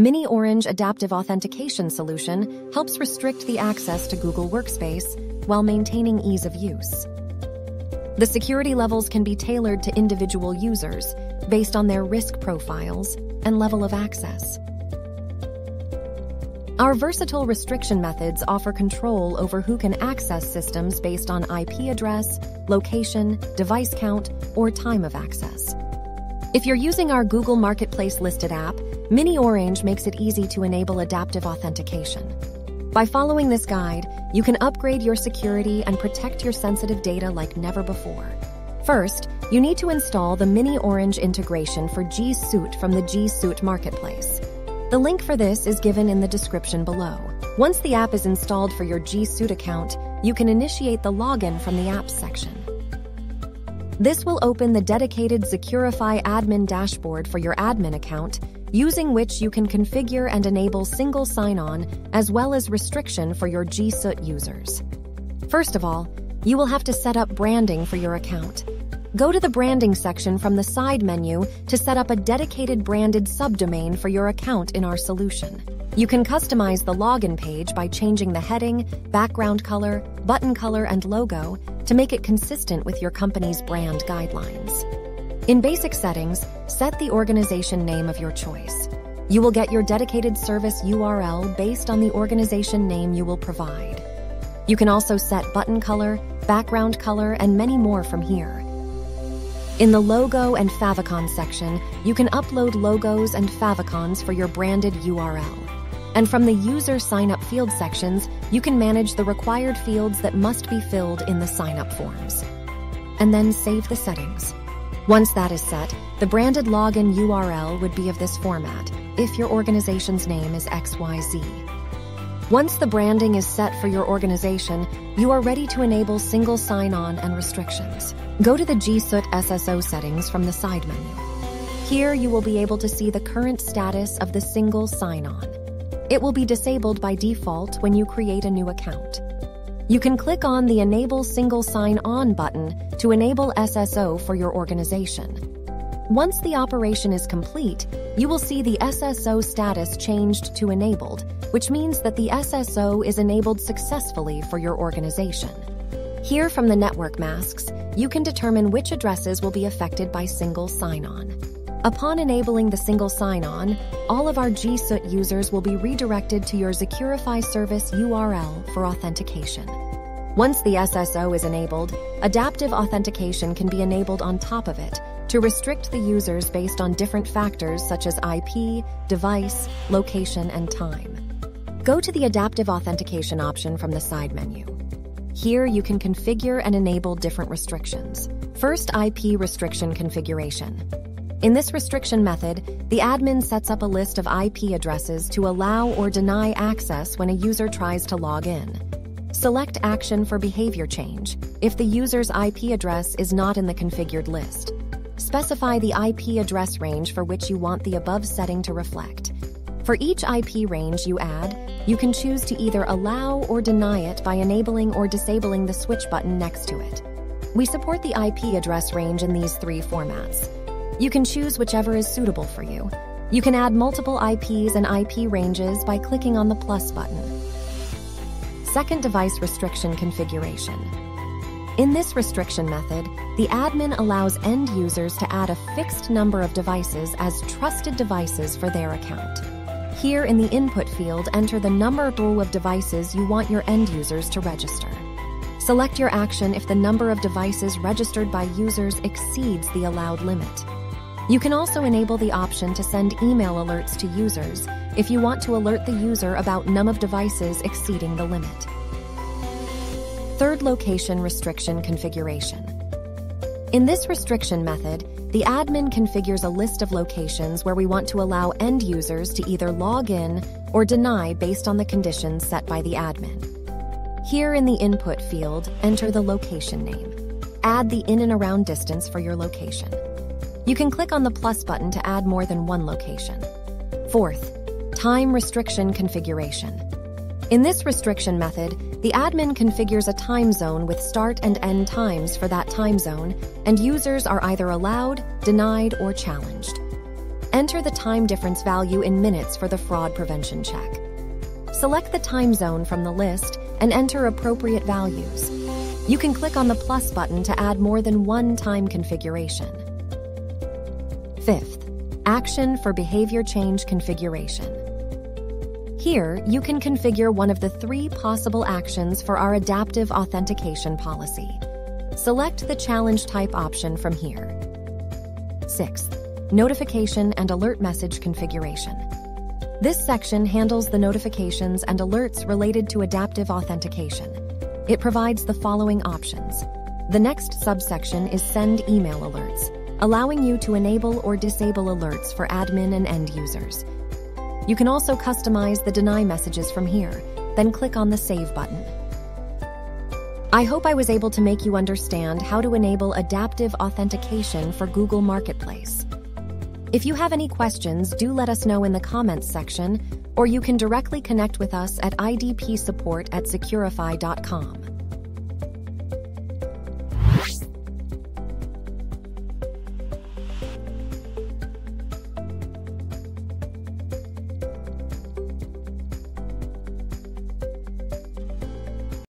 miniOrange Adaptive Authentication Solution helps restrict the access to Google Workspace while maintaining ease of use. The security levels can be tailored to individual users based on their risk profiles and level of access. Our versatile restriction methods offer control over who can access systems based on IP address, location, device count, or time of access. If you're using our Google Marketplace listed app, miniOrange makes it easy to enable adaptive authentication. By following this guide, you can upgrade your security and protect your sensitive data like never before. First, you need to install the miniOrange integration for G Suite from the G Suite Marketplace. The link for this is given in the description below. Once the app is installed for your G Suite account, you can initiate the login from the Apps section. This will open the dedicated Xecurify admin dashboard for your admin account, using which you can configure and enable single sign-on as well as restriction for your G Suite users. First of all, you will have to set up branding for your account. Go to the branding section from the side menu to set up a dedicated branded subdomain for your account in our solution. You can customize the login page by changing the heading, background color, button color, and logo to make it consistent with your company's brand guidelines. In basic settings, set the organization name of your choice. You will get your dedicated service URL based on the organization name you will provide. You can also set button color, background color, and many more from here. In the Logo and Favicon section, you can upload logos and favicons for your branded URL. And from the User Sign Up field sections, you can manage the required fields that must be filled in the sign up forms. And then save the settings. Once that is set, the branded login URL would be of this format if your organization's name is XYZ. Once the branding is set for your organization, you are ready to enable single sign-on and restrictions. Go to the G Suite SSO settings from the side menu. Here you will be able to see the current status of the single sign-on. It will be disabled by default when you create a new account. You can click on the Enable Single Sign-On button to enable SSO for your organization. Once the operation is complete, you will see the SSO status changed to enabled, which means that the SSO is enabled successfully for your organization. Here from the network masks, you can determine which addresses will be affected by single sign-on. Upon enabling the single sign-on, all of our G Suite users will be redirected to your Xecurify service URL for authentication. Once the SSO is enabled, adaptive authentication can be enabled on top of it to restrict the users based on different factors such as IP, device, location, and time. Go to the Adaptive Authentication option from the side menu. Here you can configure and enable different restrictions. First, IP restriction configuration. In this restriction method, the admin sets up a list of IP addresses to allow or deny access when a user tries to log in. Select Action for behavior change if the user's IP address is not in the configured list. Specify the IP address range for which you want the above setting to reflect. For each IP range you add, you can choose to either allow or deny it by enabling or disabling the switch button next to it. We support the IP address range in these three formats. You can choose whichever is suitable for you. You can add multiple IPs and IP ranges by clicking on the plus button. Second device restriction configuration. In this restriction method, the admin allows end users to add a fixed number of devices as trusted devices for their account. Here in the input field, enter the number pool of devices you want your end users to register. Select your action if the number of devices registered by users exceeds the allowed limit. You can also enable the option to send email alerts to users if you want to alert the user about num of devices exceeding the limit. Third location restriction configuration. In this restriction method, the admin configures a list of locations where we want to allow end users to either log in or deny based on the conditions set by the admin. Here in the input field, enter the location name. Add the in and around distance for your location. You can click on the plus button to add more than one location. Fourth, time restriction configuration. In this restriction method, the admin configures a time zone with start and end times for that time zone, and users are either allowed, denied, or challenged. Enter the time difference value in minutes for the fraud prevention check. Select the time zone from the list and enter appropriate values. You can click on the plus button to add more than one time configuration. Fifth, Action for Behavior Change Configuration. Here, you can configure one of the three possible actions for our adaptive authentication policy. Select the challenge type option from here. Sixth, Notification and Alert Message Configuration. This section handles the notifications and alerts related to adaptive authentication. It provides the following options. The next subsection is Send Email Alerts, allowing you to enable or disable alerts for admin and end users. You can also customize the deny messages from here, then click on the Save button. I hope I was able to make you understand how to enable adaptive authentication for Google Marketplace. If you have any questions, do let us know in the comments section, or you can directly connect with us at idpsupport at xecurify.com.